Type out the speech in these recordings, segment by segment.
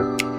Bye.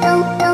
Don't, don't.